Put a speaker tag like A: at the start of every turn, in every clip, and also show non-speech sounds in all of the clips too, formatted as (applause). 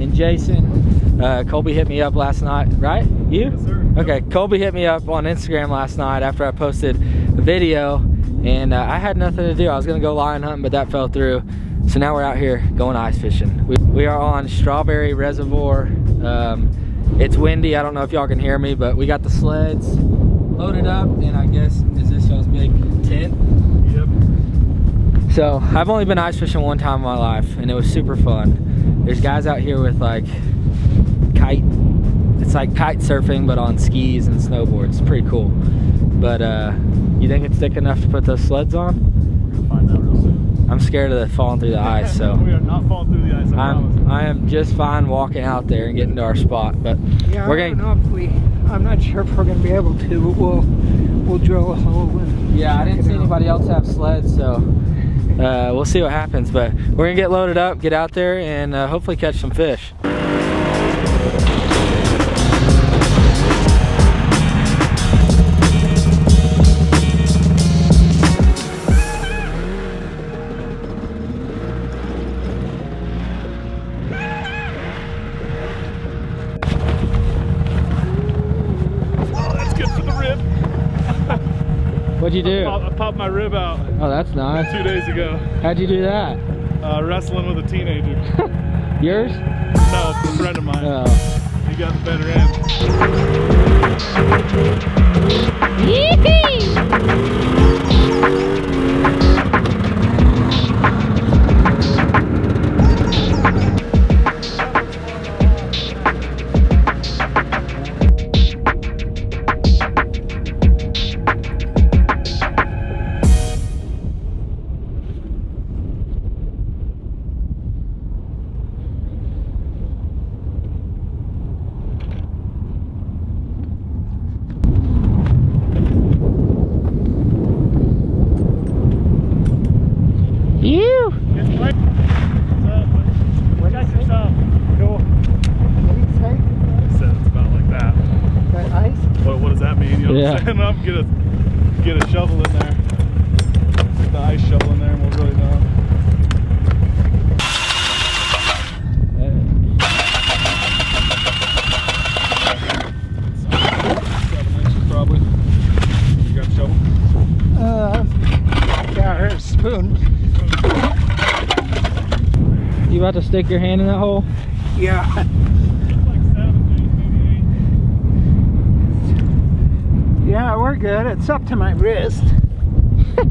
A: and
B: Jason. Uh, Colby hit me up last night, right? You?
C: Yes, sir.
B: Okay, Colby hit me up on Instagram last night after I posted a video, and uh, I had nothing to do. I was gonna go lion hunting, but that fell through. So now we're out here going ice fishing. We, we are on Strawberry Reservoir. Um, it's windy. I don't know if y'all can hear me, but we got the sleds loaded up, and I guess is this y'all's big tent?
C: Yep.
B: So I've only been ice fishing one time in my life, and it was super fun. There's guys out here with like kite. It's like kite surfing, but on skis and snowboards. Pretty cool. But uh, you think it's thick enough to put those sleds on?
C: We'll find out real soon.
B: I'm scared of the falling through the (laughs) ice, so
C: we are not falling through the ice. I promise.
B: I'm I am just fine walking out there and getting to our spot. But
A: yeah,
B: we're
A: I don't
B: gonna
A: know if we, I'm not sure if we're gonna be able to, but we'll, we'll drill a hole and
B: yeah, I didn't see
A: out.
B: anybody else have sleds, so uh, we'll see what happens. But we're gonna get loaded up, get out there, and uh, hopefully catch some fish. What'd you do?
C: Pop- I popped my rib out
B: Oh, that's nice.
C: two days ago,
B: How'd you do that?
C: uh, wrestling with a teenager. (laughs)
B: Yours?
C: No, a friend of mine.
B: Oh.
C: He got the better end.
B: You? (laughs)
C: mean? You know
B: Yeah.
C: what I'm saying? Up, get a get a shovel in there. Get the ice shovel in there and we'll really know. Seven. You got a shovel?
A: Uh, yeah, here's a spoon.
B: You about to stick your hand in that hole?
A: Yeah.
C: It's like seven, maybe eight.
A: Yeah, we're good. It's up to my wrist. (laughs)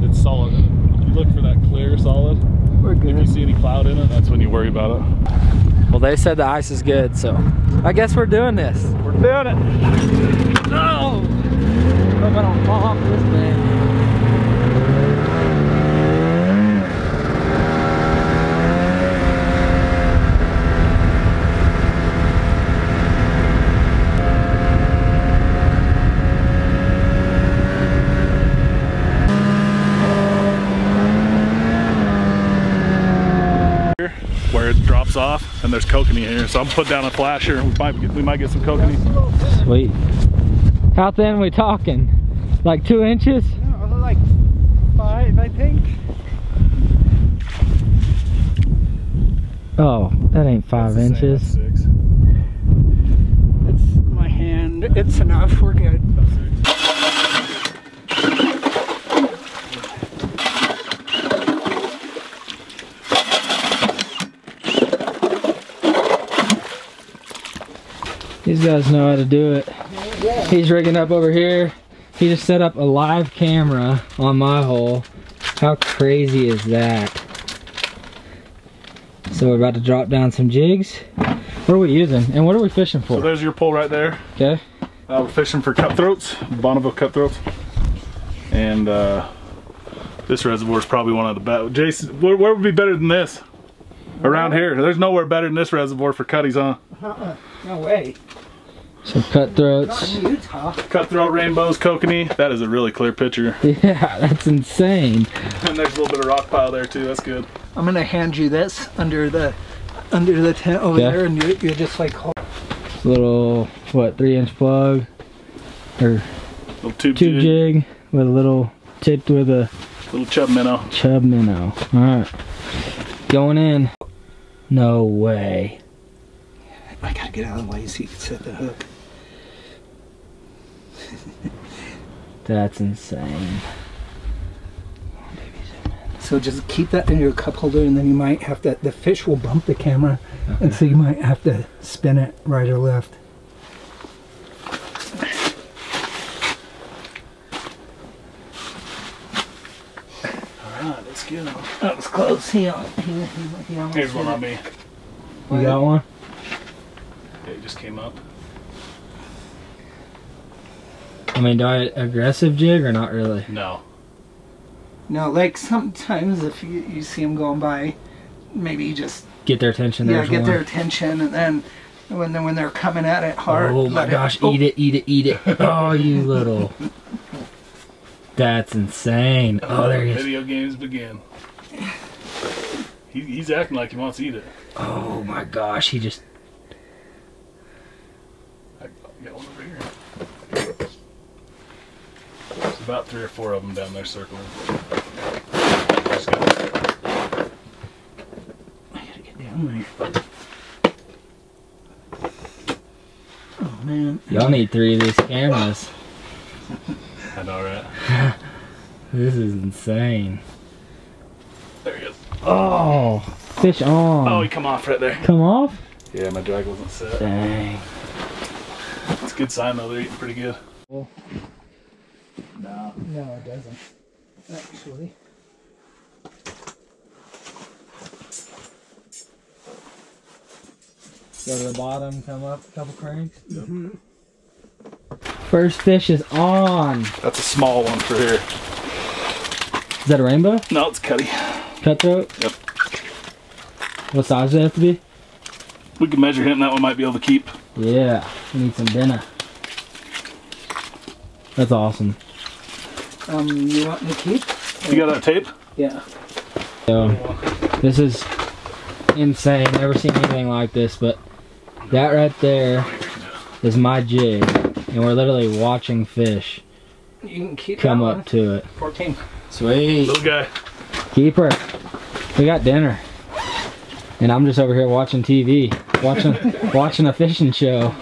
C: It's solid. You look for that clear solid.
A: We're good.
C: If you see any cloud in it, that's when you worry about it.
B: Well, they said the ice is good, so I guess we're doing this.
C: We're doing it.
B: No! Hope I don't fall off this thing.
C: Where it drops off, and there's kokanee here. So I'm put down a flasher. We might get, we might get some kokanee.
B: Sweet. How thin we talking? Like two inches?
A: No, uh, like five, I think.
B: Oh, that ain't five
C: That's
B: inches.
C: that's Six.
A: It's my hand. It's enough. We're good.
C: That's six.
B: These guys know how to do it. He's rigging up over here. He just set up a live camera on my hole. How crazy is that? So we're about to drop down some jigs. What are we using? And what are we fishing for?
C: So there's your pole right there.
B: Okay.
C: Uh, we're fishing for cutthroats, Bonneville cutthroats. And uh, this reservoir is probably one of the best. Jason, where, where would be better than this? Around here, there's nowhere better than this reservoir for cutties, huh?
A: Uh-uh. No way.
B: Some
A: Not
B: cutthroats.
A: in Utah.
C: Cutthroat rainbows, kokanee. That is a really clear picture. (laughs)
B: Yeah, that's insane.
C: And there's a little bit of rock pile there too. That's good.
A: I'm gonna hand you this under the under the tent over
B: Yeah.
A: there, and you you just like hold.
B: Little, what, three inch plug? Or
C: Little tube,
B: tube
C: jig,
B: jig with a little tipped with a
C: little chub minnow.
B: chub minnow. Alright. Going in. No way.
A: I gotta get out of the way so you can set the hook.
B: That's insane.
A: So just keep that in your cup holder, and then you might have to. The fish will bump the camera, and so you might have to spin it right or left.
C: Alright, let's get him.
A: That was close. He, he, he, he
C: Here's one on
A: it.
C: me.
B: You got one?
C: Yeah, he just came up.
B: I mean, do I aggressive jig or not really?
C: No.
A: No, like sometimes if you, you see them going by, maybe you just
B: Get their attention.
A: yeah get
B: one.
A: their attention, and then when they, when they're coming at it hard.
B: Oh my
A: let
B: gosh,
A: oh,
B: eat it, eat it, eat it. Oh, you little. (laughs) That's insane. Oh, there he is.
C: Video games begin. He, he's acting like he wants to eat it.
B: Oh my gosh, he just.
C: I got one over here. There's about three or four of them down there circling. Just got-
A: I gotta get down there. Oh man.
B: Y'all need three of these cameras. (laughs)
C: I know, right? (laughs)
B: This is insane.
C: There he is.
B: Oh, fish on.
C: Oh, he come off right there.
B: Come off?
C: Yeah, my drag wasn't set.
B: Dang.
C: It's a good sign though. They're eating pretty good.
A: No.
C: No.
A: No, it doesn't. Actually.
B: Go to the bottom, come up a couple cranks. Mhm. First fish is on.
C: That's a small one for here.
B: Is that a rainbow?
C: No, it's cutty.
B: Cutthroat?
C: Yep.
B: What size does it have to be?
C: We can measure him. That one might be able to keep.
B: Yeah, we need some dinner. That's awesome.
A: Um, you want me to keep?
C: You got that tape?
A: Yeah.
B: So, this is insane. Never seen anything like this, but that right there is my jig, and we're literally watching fish
A: You can keep
B: come up to it.
A: 14.
B: Sweet.
C: Little guy.
B: Keeper. We got dinner. And I'm just over here watching TV. Watching (laughs) watching a fishing show.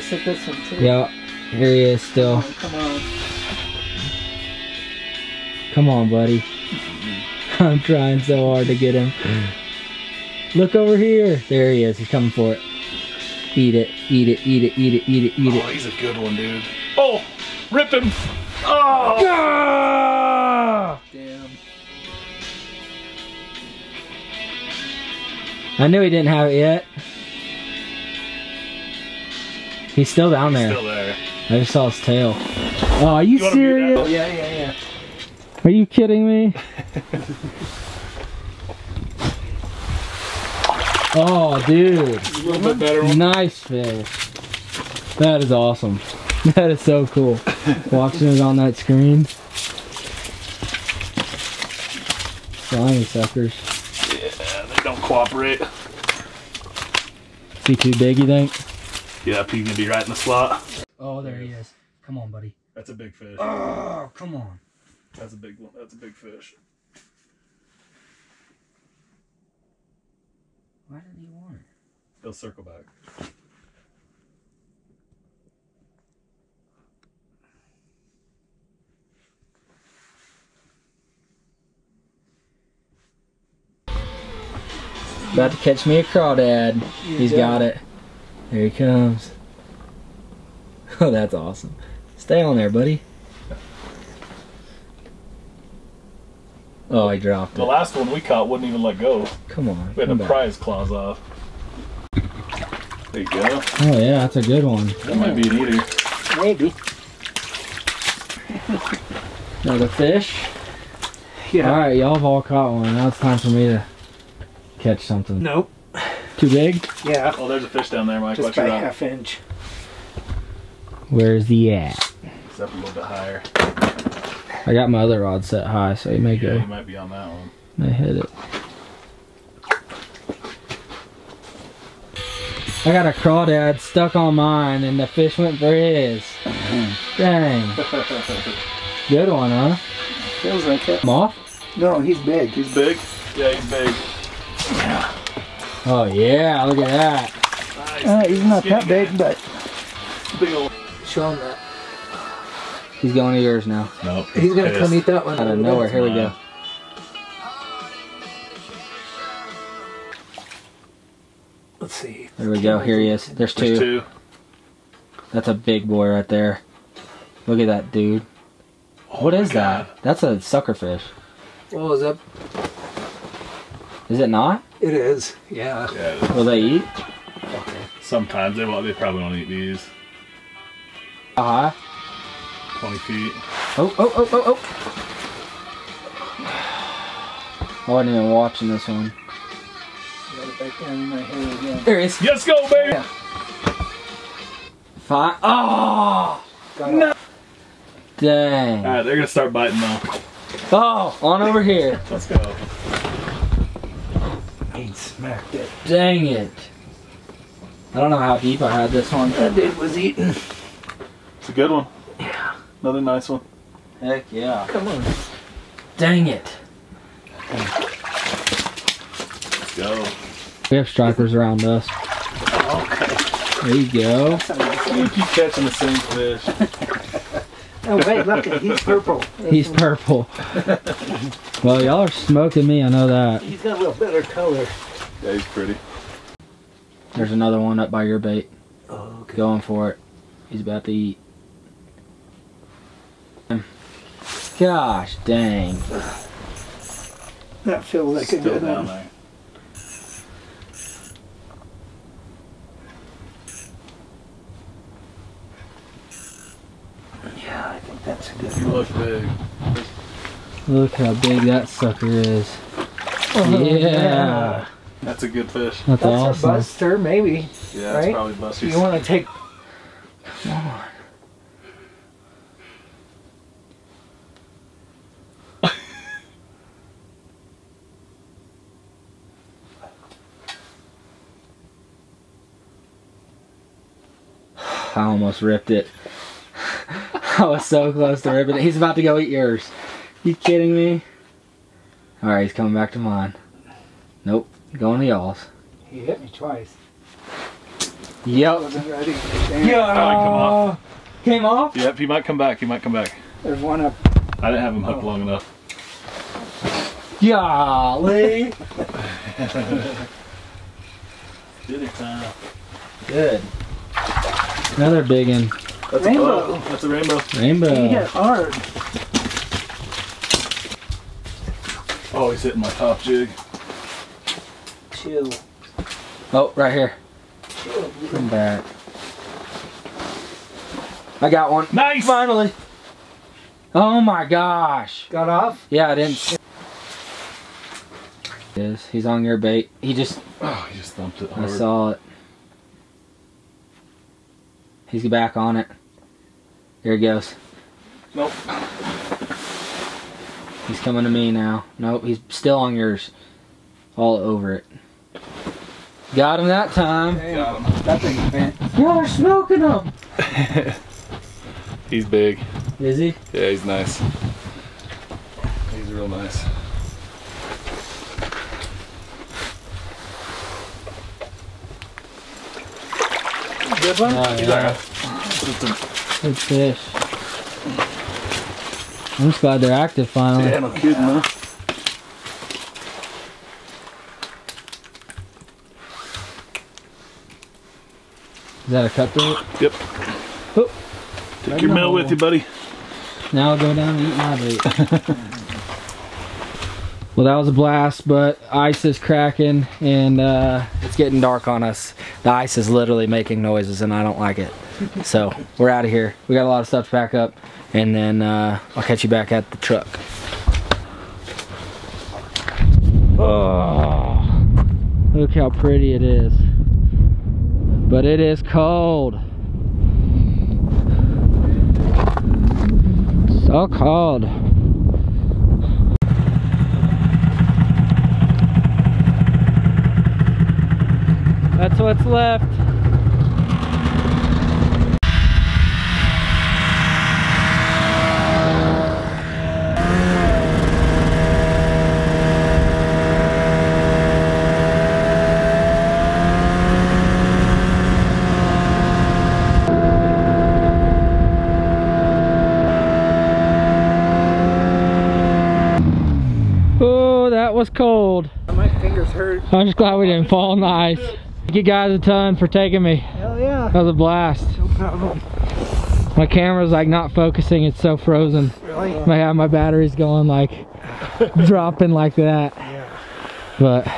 A: Sit this one too.
B: Yeah, here he is still.
A: Oh, come on.
B: Come on, buddy. (laughs) I'm trying so hard to get him. Look over here. There he is. He's coming for it. Eat it, eat it, eat it, eat it, eat it, eat it.
C: Oh, he's a good one, dude. Oh, rip him. Oh.
B: Ah!
A: Damn.
B: I knew he didn't have it yet. He's still down there.
C: Still there.
B: I just saw his tail. Oh, are you,
C: You
B: serious?
A: Yeah, yeah, yeah.
B: Are you kidding me? (laughs) oh, dude.
C: A little bit better.
B: Nice fish. That is awesome. (laughs) That is so cool. (laughs) Watching it on that screen. Slimy suckers.
C: Yeah, cooperate.
B: Is he too big, you think?
C: Yep, he's gonna be right in the slot.
B: Oh, there he is. Come on, buddy.
C: That's a big fish.
B: Oh, come on.
C: That's a big one. That's a big fish.
B: Why didn't he want it?
C: He'll circle back.
B: About to catch me a crawdad. He's got it. There he comes. (laughs) Oh, that's awesome. Stay on there, buddy. Oh, he dropped it.
C: The last one we caught wouldn't even let go.
B: Come on.
C: We had
B: come
C: the
B: back.
C: prize claws off. There you go.
B: Oh, yeah, that's a good one.
C: That might be an eater.
A: Maybe.
B: Another fish.
A: Yeah.
B: All right, y'all have all caught one. Now it's time for me to catch something.
A: Nope.
B: Too big?
A: Yeah.
C: Oh, there's a fish down there, Mike.
A: Just
C: Watch
A: by
C: your rock.
A: half inch.
B: Where's the at?
C: It's up a little bit higher.
B: I got my other rod set high, so he may
C: Yeah,
B: go,
C: you might be on that one.
B: may hit it. I got a crawdad stuck on mine, and the fish went for his. Dang. (laughs) Good one, huh?
A: Feels like it.
B: Come off?
A: No, he's big.
C: He's big. Yeah, he's big.
B: Oh yeah, look at that.
C: Nice.
A: Uh, he's not that
C: Skinny
A: big, but
C: Big old.
B: Show him that. He's going to yours now.
C: Nope.
A: he's gonna
C: pissed.
A: come eat that one.
B: Out of nowhere, here we go.
A: Let's see.
B: There we go, here he is. There's two.
C: There's two.
B: That's a big boy right there. Look at that dude. what
C: Oh my
B: is
C: God.
B: that? That's a sucker fish.
A: What was up?
B: Is it not?
A: It is. Yeah.
C: Yeah, it is.
B: Will they eat?
C: sometimes they won't. They probably won't eat these.
B: How high?
C: 20 feet.
B: Oh, oh, oh, oh, oh. I wasn't even watching this one.
A: Got it back down in my hair again.
B: There he is.
C: Let's go, baby.
A: Yeah.
B: Fine. Oh!
A: Got
B: No.
A: it.
B: Dang.
C: All right, they're gonna start biting though.
B: Oh, on over here.
C: Let's go.
A: He smacked it.
B: Dang it. I don't know how deep I had this one.
A: That dude was eating.
C: It's a good one. Yeah. Another nice one.
B: Heck yeah.
A: Come on.
B: Dang it.
C: Let's go.
B: We have stripers around us.
A: Okay.
B: There you go.
C: You keep catching the same fish. (laughs)
A: Oh wait, look, at it. he's purple.
B: He's purple. well, y'all are smoking me, I know that.
A: He's got a little better color.
C: Yeah, he's pretty.
B: There's another one up by your bait.
A: Oh, okay.
B: Going for it. He's about to eat. Gosh dang.
A: That feels like a
C: Still
A: good
C: down
A: one.
C: there.
A: Yeah, I think that's a good
C: You
A: one.
C: look big.
B: Look how big that sucker is.
A: Oh,
B: yeah.
C: That's a good fish.
B: That's,
A: That's a buster, maybe.
C: Yeah,
A: Right?
C: it's probably buster.
A: You want to take (sighs)
B: I almost ripped it. (laughs) I was so close to ripping it. He's about to go eat yours. You kidding me? Alright, he's coming back to mine. Nope. Going to y'all's.
A: He hit me twice.
B: Yep.
A: Wasn't ready. Damn.
B: Yeah.
C: Oh, come off.
B: Came off?
C: Yep, he might come back. He might come back.
A: There's one up.
C: I didn't have him hooked long enough.
B: Golly. (laughs)
C: Dinner time.
B: Good. Another big one.
C: That's
A: Rainbow.
C: a oh, That's a rainbow.
B: Rainbow.
A: He hit hard.
C: Oh, he's hitting my top jig.
A: Chill.
B: Oh, right here.
A: Chill.
B: Come back. I got one.
C: Nice.
B: Finally. Oh my gosh.
A: Got off?
B: Yeah, I didn't. Is he's on your bait? He just
C: Oh, he just thumped it hard.
B: I saw it. He's back on it. Here he goes.
C: Nope.
B: He's coming to me now. Nope, he's still on yours. All over it. Got him that time.
C: Got him.
A: That thing's bent.
B: Y'all are smoking him. (laughs)
C: He's big.
B: Is he?
C: Yeah, he's nice. He's real nice.
A: Good one?
B: Oh, yeah.
C: alright. But it's a-
B: Good fish. I'm just glad they're active finally.
C: Yeah, no kidding, huh?
B: Is that a cutthroat?
C: Yep.
B: Oh.
C: Take your meal with you, buddy.
B: Now I'll go down and eat my bait. (laughs) well, that was a blast, but ice is cracking and uh, it's getting dark on us. The ice is literally making noises and I don't like it. (laughs) So we're out of here. We got a lot of stuff to pack up and then uh, I'll catch you back at the truck. Oh. Look how pretty it is. But it is cold. So cold. That's what's left. Oh, that was cold.
A: My fingers hurt.
B: I'm just glad we didn't fall on the ice. Thank you guys a ton for taking me.
A: Hell yeah.
B: That was a blast.
A: No problem.
B: My camera's like not focusing, it's so frozen.
A: Really?
B: I have my batteries going like (laughs) dropping like that.
A: Yeah.
B: But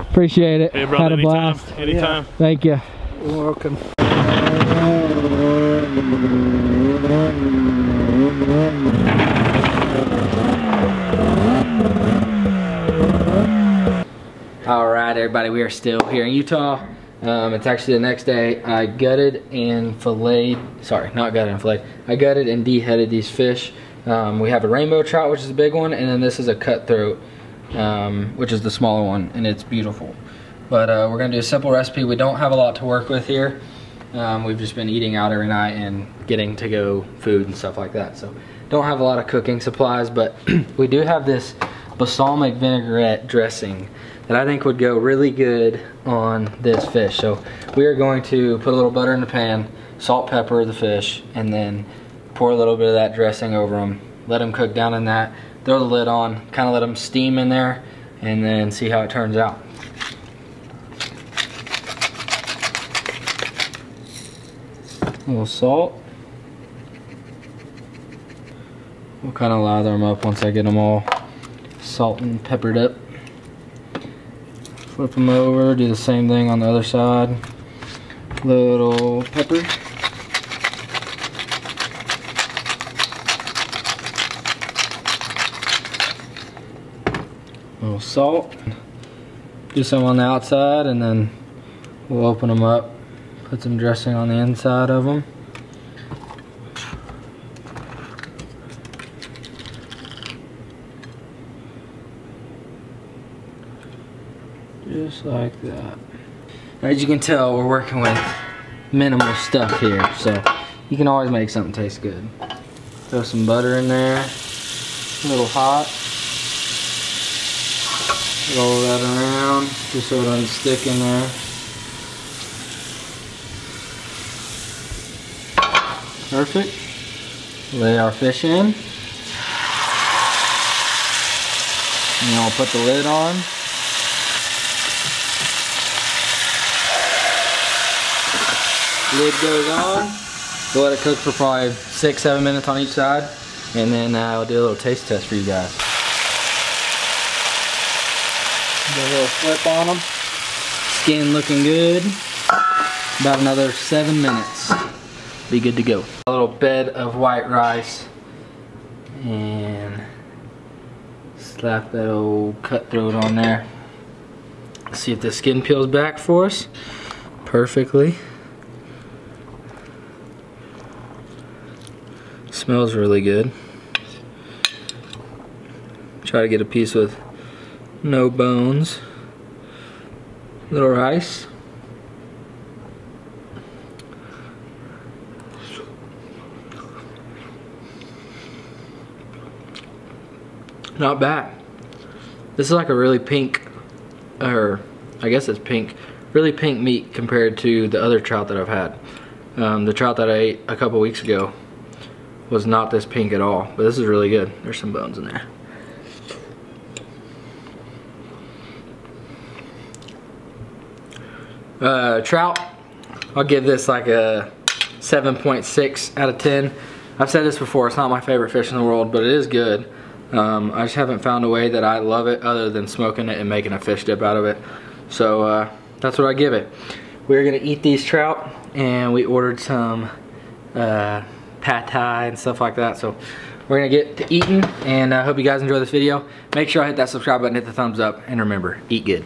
B: appreciate it.
C: Hey, brother,
B: Had a
C: anytime.
B: blast.
C: Anytime.
B: Thank you.
A: You're welcome.
B: All right, everybody, we are still here in Utah. Um, it's actually the next day. I gutted and filleted, sorry, not gutted and filleted. I gutted and deheaded these fish. Um, we have a rainbow trout, which is a big one, and then this is a cutthroat, um, which is the smaller one, and it's beautiful. But uh, we're gonna do a simple recipe. We don't have a lot to work with here. Um, we've just been eating out every night and getting to go food and stuff like that. So don't have a lot of cooking supplies, but (clears throat) we do have this balsamic vinaigrette dressing that I think would go really good on this fish. So we are going to put a little butter in the pan, salt, pepper the fish, and then pour a little bit of that dressing over them. Let them cook down in that. Throw the lid on, kind of let them steam in there, and then see how it turns out. A little salt. We'll kind of lather them up once I get them all salt and peppered up. Flip them over, do the same thing on the other side. Little pepper. Little salt. Do some on the outside and then we'll open them up. Put some dressing on the inside of them. Like that. As you can tell, we're working with minimal stuff here, so you can always make something taste good. Throw some butter in there, a little hot. Roll that around, just so it doesn't stick in there. Perfect. Lay our fish in. And then we'll put the lid on. Lid goes on. We'll let it cook for probably six, seven minutes on each side. And then uh, I'll do a little taste test for you guys. Do a little flip on them. Skin looking good. About another seven minutes. Be good to go. A little bed of white rice. And slap that old cutthroat on there. See if the skin peels back for us perfectly. Smells really good. Try to get a piece with no bones. Little rice. Not bad. This is like a really pink, or I guess it's pink, really pink meat compared to the other trout that I've had. Um, the trout that I ate a couple weeks ago was not this pink at all, but this is really good. There's some bones in there. Uh, trout, I'll give this like a 7.6 out of 10. I've said this before, it's not my favorite fish in the world, but it is good. Um, I just haven't found a way that I love it other than smoking it and making a fish dip out of it. So uh, that's what I give it. We're gonna eat these trout and we ordered some uh, pad thai and stuff like that. So we're gonna get to eating and I hope you guys enjoy this video. Make sure I hit that subscribe button, hit the thumbs up, and remember, eat good.